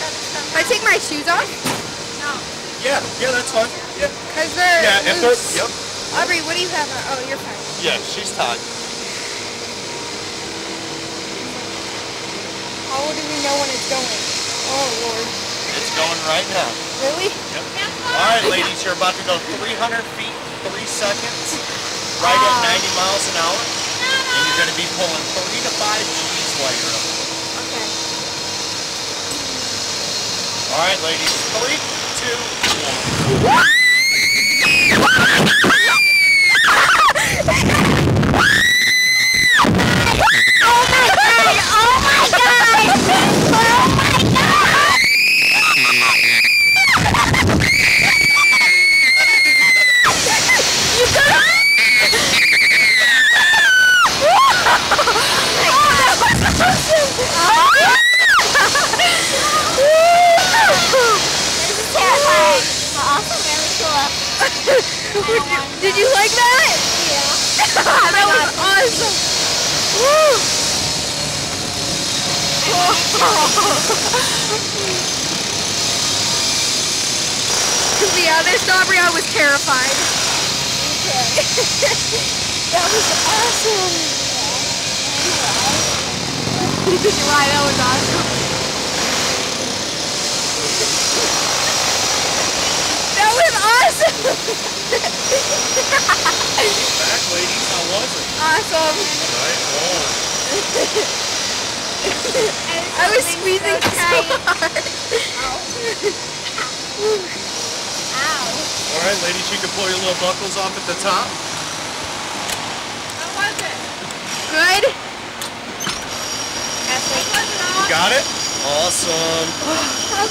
If I take my shoes off? No. Yeah, yeah, that's fine. Yeah. Because they're Yeah, if they're, yep. Aubree, what do you have on? Oh, you're fine. Yeah, she's tied. How do we know when it's going? Oh, Lord. It's going right now. Really? Yep. All right, ladies, you're about to go 300 feet, three seconds, right at ah. 90 miles an hour, and you're going to be pulling three to five G's while you're up. Okay. All right, ladies, three, two, one. Oh my god! Oh my god! Oh my god! You got This is terrifying, but also really cool. Did you like that? Yeah. that was awesome. Woo. to be honest, Aubree, I was terrified. Okay. that was awesome. Why, that was awesome. That was awesome. Back, ladies, how was it? awesome. Right? Oh, I was squeezing so hard. Ow. all right, ladies, you can pull your little buckles off at the top. How was it? Good. You got it? Awesome. Okay.